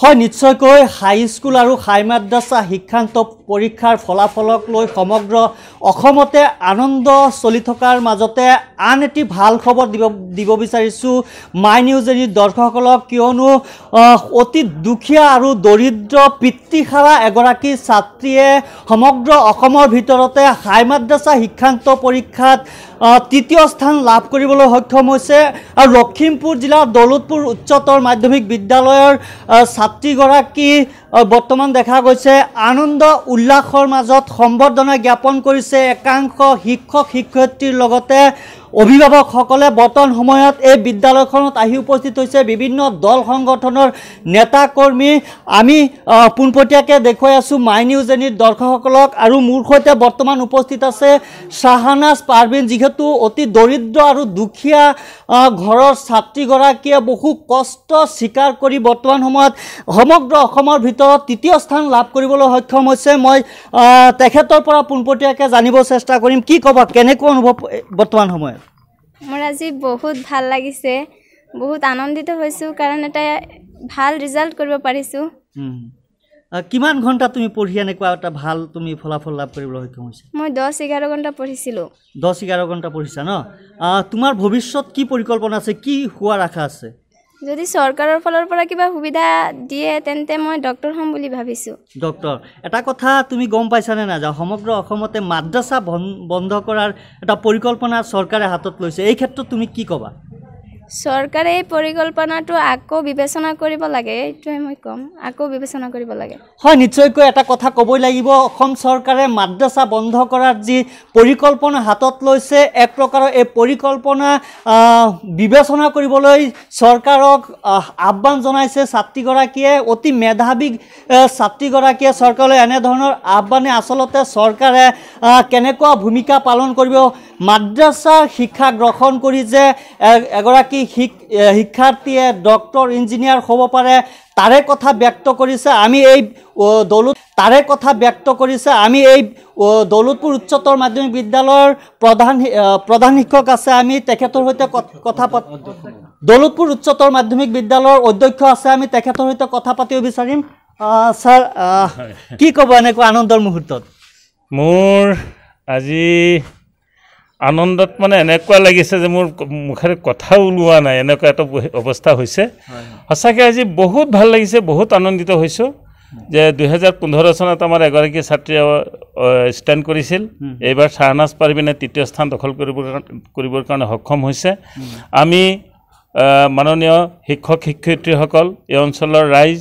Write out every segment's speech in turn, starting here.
হয় নিশ্চয়কৈ হাইস্কুল আৰু হাই মাদ্ৰাছা শিক্ষান্ত পৰীক্ষাৰ ফলাফলক লৈ সমগ্ৰ অসমতে আনন্দ চলি থকাৰ মাজতে আন এটি ভাল খবৰ দিব দিব বিচাৰিছোঁ। মাই নিউজ এৰিৰ দৰ্শকসকলক কিয়নো অতি দুখীয়া আৰু দৰিদ্ৰ পিতৃশালা এগৰাকী ছাত্ৰীয়ে সমগ্ৰ অসমৰ ভিতৰতে হাই মাদ্ৰাছা শিক্ষান্ত পৰীক্ষাত তৃতীয় স্থান লাভ কৰিবলৈ সক্ষম হৈছে। আৰু লখিমপুৰ জিলাৰ দৌলতপুৰ উচ্চতৰ মাধ্যমিক বিদ্যালয়ৰ ছাত্ৰীগৰাকী বৰ্তমান দেখা গৈছে আনন্দ উল্লাসৰ মাজত সম্বৰ্ধনা জ্ঞাপন কৰিছে একাংশ শিক্ষক শিক্ষয়িত্ৰীৰ লগতে অভিভাৱকসকলে বৰ্তমান সময়ত এই বিদ্যালয়খনত আহি উপস্থিত হৈছে। বিভিন্ন দল সংগঠনৰ নেতা কৰ্মী আমি পোনপটীয়াকৈ দেখুৱাই আছোঁ মাই নিউজ এনিৰ দৰ্শকসকলক। আৰু মোৰ সৈতে বৰ্তমান উপস্থিত আছে শ্বাহানাজ পাৰভিন যিহেতু অতি দৰিদ্ৰ আৰু দুখীয়া ঘৰৰ ছাত্ৰীগৰাকীয়ে বহু কষ্ট স্বীকাৰ কৰি বৰ্তমান সময়ত সমগ্ৰ অসমৰ ভিতৰত তৃতীয় স্থান লাভ কৰিবলৈ সক্ষম হৈছে। মই তেখেতৰ পৰা পোনপটীয়াকৈ জানিব চেষ্টা কৰিম। কি ক'ব কেনেকুৱা অনুভৱ বৰ্তমান সময়ত? মোৰ আজি বহুত ভাল লাগিছে। বহুত আনন্দিত হৈছোঁ কাৰণ এটা ভাল ৰিজাল্ট কৰিব পাৰিছোঁ। কিমান ঘণ্টা তুমি পঢ়ি এনেকুৱা এটা ভাল তুমি ফলাফল লাভ কৰিবলৈ সক্ষম হৈছে? মই দহ এঘাৰ ঘণ্টা পঢ়িছিলোঁ। দহ এঘাৰ ঘণ্টা পঢ়িছা ন? তোমাৰ ভৱিষ্যত কি পৰিকল্পনা আছে? কি হোৱাৰ আশা আছে? যদি চৰকাৰৰ ফালৰ পৰা কিবা সুবিধা দিয়ে তেন্তে মই ডক্তৰ হ'ম বুলি ভাবিছোঁ। ডক্টৰ এটা কথা তুমি গম পাইছানে নাযাওঁ? সমগ্ৰ অসমতে মাদ্ৰাছা বন- বন্ধ কৰাৰ এটা পৰিকল্পনা চৰকাৰে হাতত লৈছে। এই ক্ষেত্ৰত তুমি কি ক'বা? চৰকাৰে এই পৰিকল্পনাটো আকৌ বিবেচনা কৰিব লাগে এইটোৱে মই ক'ম আকৌ বিবেচনা কৰিব লাগে। হয় নিশ্চয়কৈ এটা কথা ক'বই লাগিব অসম চৰকাৰে মাদ্ৰাছা বন্ধ কৰাৰ যি পৰিকল্পনা হাতত লৈছে এক প্ৰকাৰৰ এই পৰিকল্পনা বিবেচনা কৰিবলৈ চৰকাৰক আহ, আহ্বান জনাইছে ছাত্ৰীগৰাকীয়ে অতি মেধাৱী ছাত্ৰীগৰাকীয়ে চৰকাৰলৈ এনেধৰণৰ আহ্বানে আচলতে চৰকাৰে কেনেকুৱা ভূমিকা পালন কৰিব মাদ্ৰাছাৰ শিক্ষা গ্ৰহণ কৰি যে এগৰাকী শিক্ষাৰ্থীয়ে ডক্টৰ ইঞ্জিনিয়াৰ হ'ব পাৰে তাৰে কথা ব্যক্ত কৰিছে আমি এই দৌলত তাৰে কথা ব্যক্ত কৰিছে আমি এই দৌলতপুৰ উচ্চতৰ মাধ্যমিক বিদ্যালয়ৰ প্ৰধান প্ৰধান শিক্ষক আছে আমি তেখেতৰ সৈতে কথা পাত দৌলতপুৰ উচ্চতৰ মাধ্যমিক বিদ্যালয়ৰ অধ্যক্ষ আছে আমি তেখেতৰ সৈতে কথা পাতিব বিচাৰিম। ছাৰ কি ক'ব এনেকুৱা আনন্দৰ মুহূৰ্তত? মোৰ আজি আনন্দত মানে এনেকুৱা লাগিছে যে মোৰ মুখেৰে কথা ওলোৱা নাই এনেকুৱা এটা অৱস্থা হৈছে। সঁচাকৈ আজি বহুত ভাল লাগিছে বহুত আনন্দিত হৈছোঁ যে দুহেজাৰ পোন্ধৰ চনত আমাৰ এগৰাকী ছাত্ৰীয়ে ষ্টেণ্ড কৰিছিল। এইবাৰ শ্বাহনাজ পাৰবিনে তৃতীয় স্থান দখল কৰিবৰ কাৰ- কৰিবৰ কাৰণে সক্ষম হৈছে। আমি মাননীয় শিক্ষক শিক্ষয়িত্ৰীসকল এই অঞ্চলৰ ৰাইজ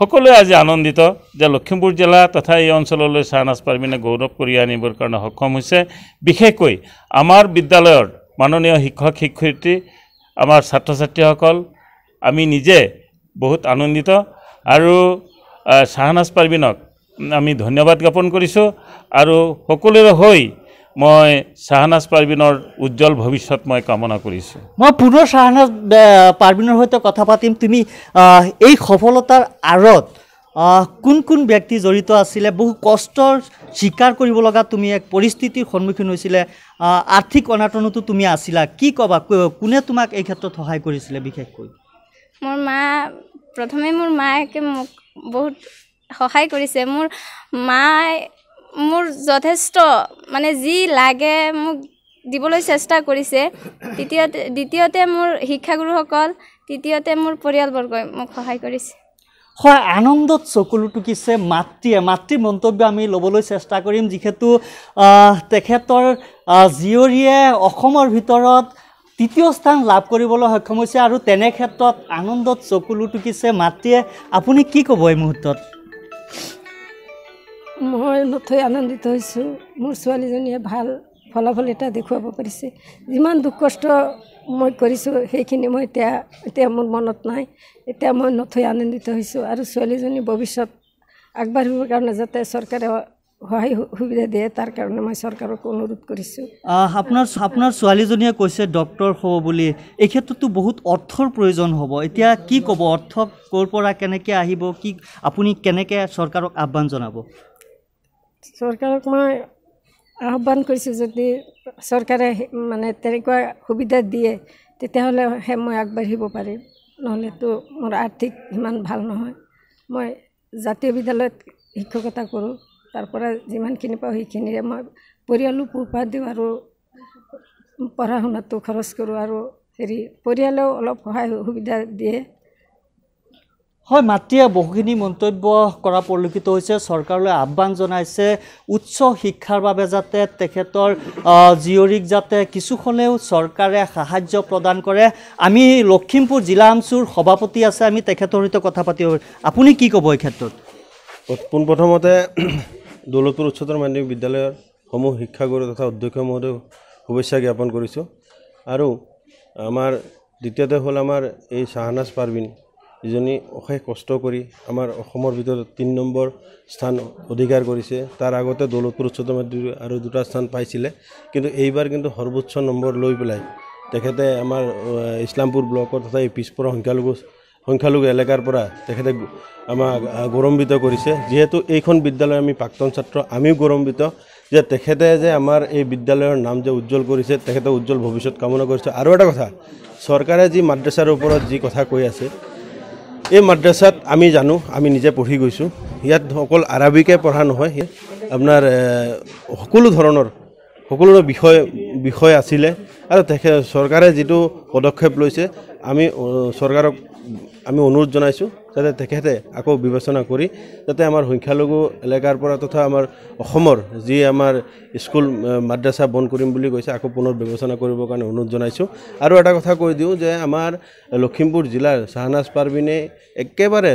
সকলোৱে আজি আনন্দিত যে লখিমপুৰ জিলা তথা এই অঞ্চললৈ শ্বাহনাজ পাৰবিনে গৌৰৱ কৰি আনিবৰ কাৰণে সক্ষম হৈছে। বিশেষকৈ আমাৰ বিদ্যালয়ৰ মাননীয় শিক্ষক শিক্ষয়িত্ৰী আমাৰ ছাত্ৰ ছাত্ৰীসকল আমি নিজে বহুত আনন্দিত আৰু শ্বাহনাজ পাৰবিনক আমি ধন্যবাদ জ্ঞাপন কৰিছোঁ আৰু সকলোৰে হৈ মই শ্বাহনাজ পাৰবিনৰ উজ্জ্বল ভৱিষ্যত মই কামনা কৰিছোঁ। মই পুনৰ শ্বাহনাজ আহ, পাৰভিনৰ সৈতে কথা পাতিম। তুমি এই সফলতাৰ আঁৰত কোন কোন ব্যক্তি জড়িত আছিলে? বহু কষ্টৰ স্বীকাৰ কৰিব লগা তুমি এক পৰিস্থিতিৰ সন্মুখীন হৈছিলে। আৰ্থিক অনাটনতো তুমি আছিলা। কি ক'বা? কোনে তোমাক এই ক্ষেত্ৰত সহায় কৰিছিলে বিশেষকৈ? মোৰ মা প্ৰথমে মোৰ মায়ে মোক বহুত সহায় কৰিছে। মোৰ মায়ে মোৰ যথেষ্ট মানে যি লাগে মোক দিবলৈ চেষ্টা কৰিছে তৃতীয়তে দ্বিতীয়তে মোৰ শিক্ষাগুৰুসকল তৃতীয়তে মোৰ পৰিয়ালবৰ্গই মোক সহায় কৰিছে। হয় আনন্দত চকুলো টুকিছে মাতৃয়ে মাতৃৰ মন্তব্য আমি ল'বলৈ চেষ্টা কৰিম যিহেতু তেখেতৰ জীয়ৰীয়ে অসমৰ ভিতৰত তৃতীয় স্থান লাভ কৰিবলৈ সক্ষম হৈছে আৰু তেনে ক্ষেত্ৰত আনন্দত চকুলো টুকিছে মাতৃয়ে। আপুনি কি ক'ব এই মুহূৰ্তত? মই নথৈ আনন্দিত হৈছোঁ। মোৰ ছোৱালীজনীয়ে ভাল ফলাফল এটা দেখুৱাব পাৰিছে। যিমান দুখ কষ্ট মই কৰিছোঁ সেইখিনি মই এতিয়া এতিয়া মোৰ মনত নাই। এতিয়া মই নথৈ আনন্দিত হৈছোঁ আৰু ছোৱালীজনী ভৱিষ্যত আগবাঢ়িবৰ কাৰণে যাতে চৰকাৰে সহায় সুবিধা দিয়ে তাৰ কাৰণে মই চৰকাৰক অনুৰোধ কৰিছোঁ। আপোনাৰ আপোনাৰ ছোৱালীজনীয়ে কৈছে ডক্টৰ হ'ব বুলি। এই ক্ষেত্ৰতো বহুত অৰ্থৰ প্ৰয়োজন হ'ব। এতিয়া কি ক'ব? অৰ্থ ক'ৰ পৰা কেনেকৈ আহিব? কি আপুনি কেনেকৈ চৰকাৰক আহ্বান জনাব? চৰকাৰক মই আহ্বান কৰিছোঁ যদি চৰকাৰে মানে তেনেকুৱা সুবিধা দিয়ে তেতিয়াহ'লেহে মই আগবাঢ়িব পাৰিম। নহ'লেতো মোৰ আৰ্থিক সিমান ভাল নহয়। মই জাতীয় বিদ্যালয়ত শিক্ষকতা কৰোঁ। তাৰ পৰা যিমানখিনি পাওঁ সেইখিনিৰে মই পৰিয়ালো পোহপাত দিওঁ আৰু পঢ়া শুনাটো খৰচ কৰোঁ আৰু হেৰি পৰিয়ালেও অলপ সহায় সুবিধা দিয়ে। হয় মাতৃয়ে বহুখিনি মন্তব্য কৰা পৰিলক্ষিত হৈছে। চৰকাৰলৈ আহ্বান জনাইছে উচ্চ শিক্ষাৰ বাবে যাতে তেখেতৰ জীয়ৰীক যাতে কিছু হ'লেও চৰকাৰে সাহাৰ্য প্ৰদান কৰে। আমি লখিমপুৰ জিলা আমচুৰ সভাপতি আছে আমি তেখেতৰ সৈতে কথা পাতিব আপুনি কি ক'ব এই ক্ষেত্ৰত? পোনপ্ৰথমতে দৌলতপুৰ উচ্চতৰ মাধ্যমিক বিদ্যালয়ৰ সমূহ শিক্ষাগুৰু তথা অধ্যক্ষ মহোদয় শুভেচ্ছা জ্ঞাপন কৰিছোঁ। আৰু আমাৰ দ্বিতীয়তে হ'ল আমাৰ এই শ্বাহনাজ পাৰবিন। যিজনী অশেষ কষ্ট কৰি আমাৰ অসমৰ ভিতৰত তিনি নম্বৰ স্থান অধিকাৰ কৰিছে। তাৰ আগতে দৌলতপুৰ উচ্চতৰ মাধ্যমিক আৰু দুটা স্থান পাইছিলে। কিন্তু এইবাৰ কিন্তু সৰ্বোচ্চ নম্বৰ লৈ পেলাই তেখেতে আমাৰ ইছলামপুৰ ব্লকৰ তথা এই পিছপৰা সংখ্যালঘু সংখ্যালঘু এলেকাৰ পৰা তেখেতে আমাক গৌৰৱান্বিত কৰিছে। যিহেতু এইখন বিদ্যালয়ৰ আমি প্ৰাক্তন ছাত্ৰ আমিও গৌৰৱান্বিত যে তেখেতে যে আমাৰ এই বিদ্যালয়ৰ নাম যে উজ্জ্বল কৰিছে তেখেতে উজ্জ্বল ভৱিষ্যত কামনা কৰিছে। আৰু এটা কথা চৰকাৰে যি মাদ্ৰাছাৰ ওপৰত যি কথা কৈ আছে এই মাদ্ৰাছাত আমি জানো আমি নিজে পঢ়ি গৈছোঁ। ইয়াত অকল আৰবিকে পঢ়া নহয় আপোনাৰ সকলো ধৰণৰ সকলো বিষয় বিষয় আছিলে। আৰু তেখেত চৰকাৰে যিটো পদক্ষেপ লৈছে আমি চৰকাৰক আমি অনুৰোধ জনাইছোঁ যাতে তেখেতে আকৌ বিবেচনা কৰি যাতে আমাৰ সংখ্যালঘু এলেকাৰ পৰা তথা আমাৰ অসমৰ যি আমাৰ স্কুল মাদ্ৰাছা বন্ধ কৰিম বুলি কৈছে আকৌ পুনৰ বিবেচনা কৰিবৰ কাৰণে অনুৰোধ জনাইছোঁ। আৰু এটা কথা কৈ দিওঁ যে আমাৰ লখিমপুৰ জিলাৰ শ্বাহনাজ পাৰবিনে একেবাৰে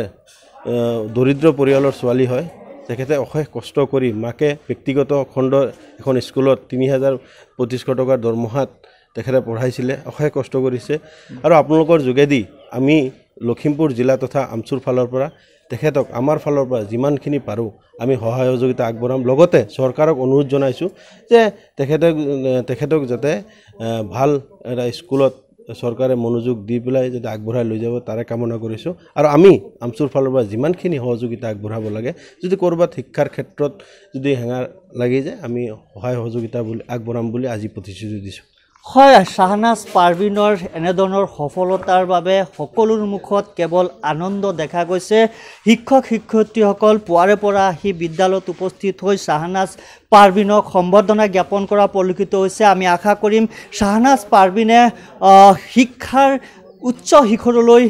দৰিদ্ৰ পৰিয়ালৰ ছোৱালী হয়। তেখেতে অশেষ কষ্ট কৰি মাকে ব্যক্তিগত খণ্ড এখন স্কুলত তিনি হাজাৰ পঁচিছশ টকাৰ দৰমহাত তেখেতে পঢ়াইছিলে। অশেষ কষ্ট কৰিছে। আৰু আপোনালোকৰ যোগেদি আমি লখিমপুৰ জিলা তথা আমচুৰ ফালৰ পৰা তেখেতক আমাৰ ফালৰ পৰা যিমানখিনি পাৰোঁ আমি সহায় সহযোগিতা আগবঢ়াম। লগতে চৰকাৰক অনুৰোধ জনাইছোঁ যে তেখেতক তেখেতক যাতে ভাল এটা স্কুলত চৰকাৰে মনোযোগ দি পেলাই যাতে আগবঢ়াই লৈ যাব তাৰে কামনা কৰিছোঁ। আৰু আমি আমচুৰ ফালৰ পৰা যিমানখিনি সহযোগিতা আগবঢ়াব লাগে যদি ক'ৰবাত শিক্ষাৰ ক্ষেত্ৰত যদি হেঙাৰ লাগি যায় আমি সহায় সহযোগিতা বুলি আগবঢ়াম বুলি আজি প্ৰতিশ্ৰুতি দিছোঁ। হয় শ্বাহনাজ পাৰবিনৰ এনেধৰণৰ সফলতাৰ বাবে সকলোৰ মুখত কেৱল আনন্দ দেখা গৈছে। শিক্ষক শিক্ষয়িত্ৰীসকল পুৱাৰে পৰা আহি বিদ্যালয়ত উপস্থিত হৈ শ্বাহনাজ পাৰবিনক সম্বৰ্ধনা জ্ঞাপন কৰা পৰিলক্ষিত হৈছে। আমি আশা কৰিম শ্বাহনাজ পাৰবিনে আহ, শিক্ষাৰ উচ্চ শিখৰলৈ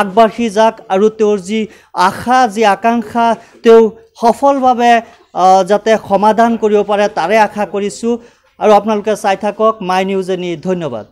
আগবাঢ়ি যাওক আৰু তেওঁৰ যি আশা যি আকাংক্ষা তেওঁ সফলভাৱে যাতে সমাধান কৰিব পাৰে তাৰে আশা কৰিছোঁ। আৰু আপোনালোকে চাই থাকক মাই নিউজ এনি ধন্যবাদ।